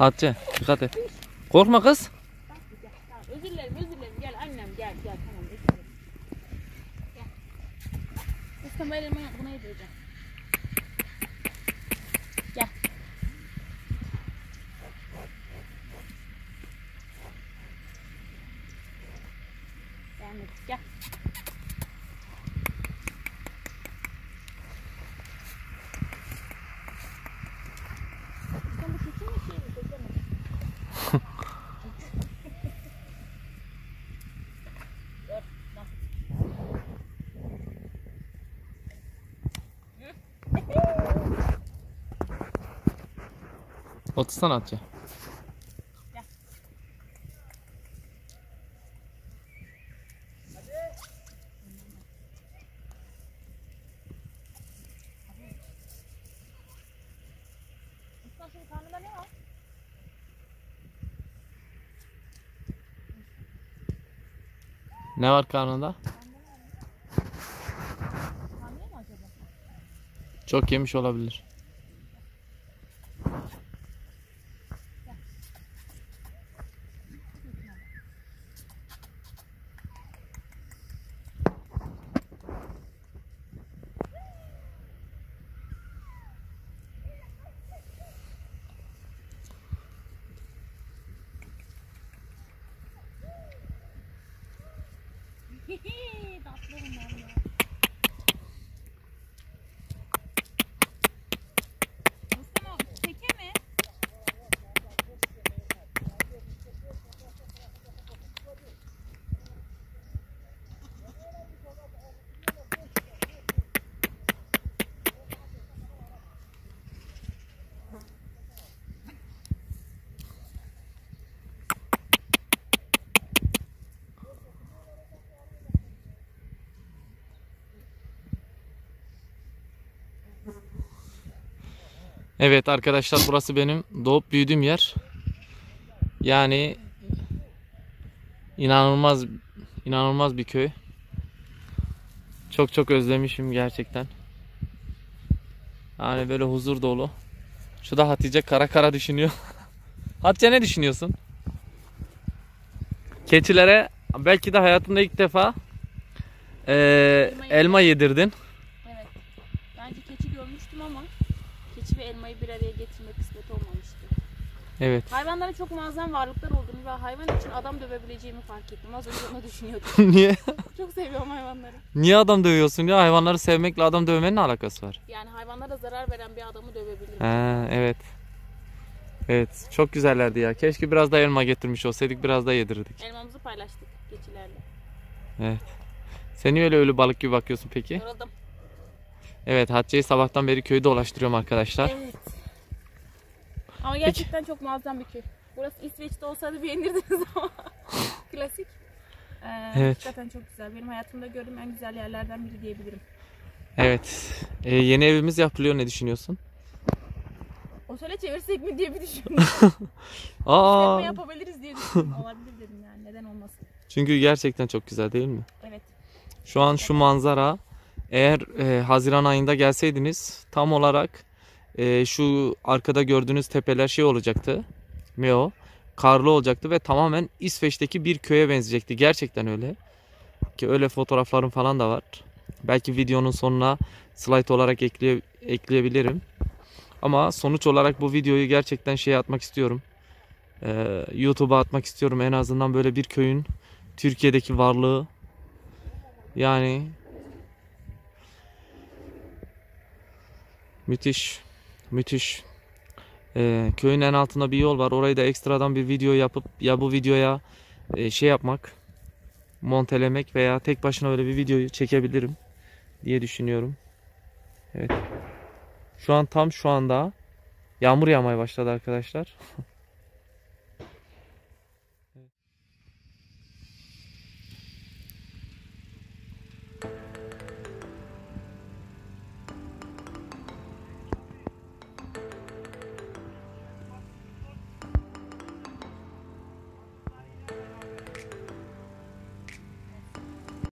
Hatice dikkat et. Korkma kız. Özür dilerim, özür dilerim. Gel annem gel gel tamam özür dilerim. Gel. Ustam el elmayı buna yedireceğim. Gel. Beğenmedik gel. Ustam bu keçi mi şey mi? Çekemedim. Dur, bak. Ustam şimdi karnında ne var? Karnında? Çok yemiş olabilir. Tatlı bunlar ya. Ustam o teke mi? Evet arkadaşlar burası benim doğup büyüdüğüm yer. Yani inanılmaz inanılmaz bir köy. Çok çok özlemişim gerçekten. Yani böyle huzur dolu. Şu da Hatice kara kara düşünüyor. Hatice ne düşünüyorsun? Keçilere belki de hayatında ilk defa eee, elma yedirdin. Evet. Bence keçi görmüştüm ama keçi ve elmayı bir araya getirme kısmet olmamıştı. Evet. Hayvanların çok muazzam varlıklar olduğunu ve hayvan için adam dövebileceğimi fark ettim. Az önce onu düşünüyordum. Niye? çok seviyorum hayvanları. Niye adam dövüyorsun ya? Hayvanları sevmekle adam dövmenin ne alakası var? Yani hayvanlara zarar veren bir adamı dövebilirim. Ha, evet. Evet, çok güzellerdi ya. Keşke biraz da elma getirmiş olsaydık, biraz da yedirdik. Elmamızı paylaştık keçilerle. Evet. Sen niye öyle ölü balık gibi bakıyorsun peki? Yoruldum. Evet, Hatice'yi sabahtan beri köyü dolaştırıyorum arkadaşlar. Evet. Ama gerçekten çok muazzam bir köy. Burası İsveç'te olsaydı beğenirdiniz ama. Klasik. Ee, Evet. Hakikaten çok güzel. Benim hayatımda gördüğüm en güzel yerlerden biri diyebilirim. Evet. Ee, yeni evimiz yapılıyor. Ne düşünüyorsun? Otele çevirsek mi diye bir düşündüm. Aa. İşletme yapabiliriz diye düşündüm. Olabilir dedim yani. Neden olmasın? Çünkü gerçekten çok güzel değil mi? Evet. Şu an şu manzara eğer e, Haziran ayında gelseydiniz tam olarak e, şu arkada gördüğünüz tepeler şey olacaktı. Ne o? Karlı olacaktı ve tamamen İsveç'teki bir köye benzeyecekti. Gerçekten öyle. Ki öyle fotoğraflarım falan da var. Belki videonun sonuna slide olarak ekleye, ekleyebilirim. Ama sonuç olarak bu videoyu gerçekten şeye atmak istiyorum. Ee, YouTube'a atmak istiyorum. En azından böyle bir köyün Türkiye'deki varlığı yani müthiş müthiş. Ee, köyün en altında bir yol var. Orayı da ekstradan bir video yapıp ya bu videoya e, şey yapmak montelemek veya tek başına öyle bir videoyu çekebilirim diye düşünüyorum. Evet. Şu an tam şu anda yağmur yağmaya başladı arkadaşlar.